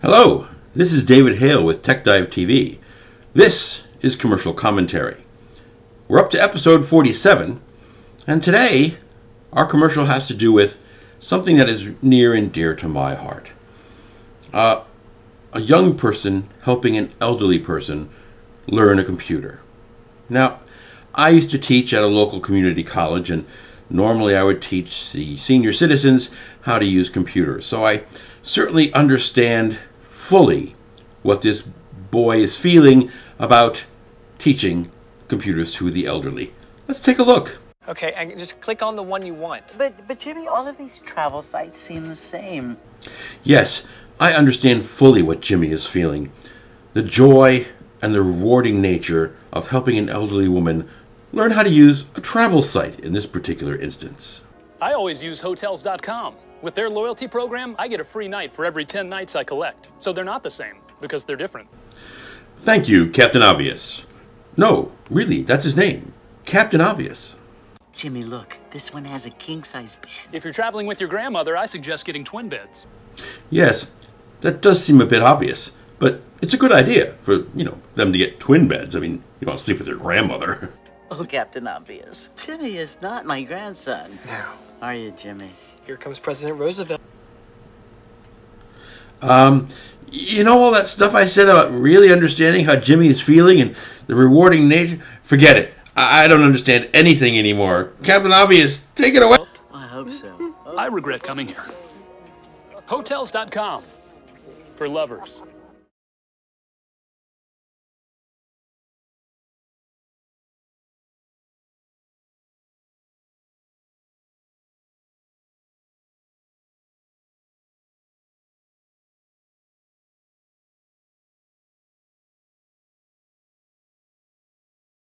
Hello, this is David Hale with Tech Dive TV. This is commercial commentary. We're up to episode 47, and today our commercial has to do with something that is near and dear to my heart. Uh, a young person helping an elderly person learn a computer. Now, I used to teach at a local community college, and normally I would teach the senior citizens how to use computers. So I certainly understand fully what this boy is feeling about teaching computers to the elderly. Let's take a look. Okay, and just click on the one you want. But, but Jimmy, all of these travel sites seem the same. Yes, I understand fully what Jimmy is feeling. The joy and the rewarding nature of helping an elderly woman learn how to use a travel site in this particular instance. I always use Hotels.com. With their loyalty program, I get a free night for every 10 nights I collect. So they're not the same, because they're different. Thank you, Captain Obvious. No, really, that's his name. Captain Obvious. Jimmy, look, this one has a king size bed. If you're traveling with your grandmother, I suggest getting twin beds. Yes, that does seem a bit obvious, but it's a good idea for, you know, them to get twin beds. I mean, you want to sleep with your grandmother. Oh, Captain Obvious. Jimmy is not my grandson. Now, Are you, Jimmy? here comes President Roosevelt. Um, you know all that stuff I said about really understanding how Jimmy is feeling and the rewarding nature? Forget it. I, I don't understand anything anymore. Captain Obvious, take it away. I hope so. I regret coming here. Hotels.com for lovers.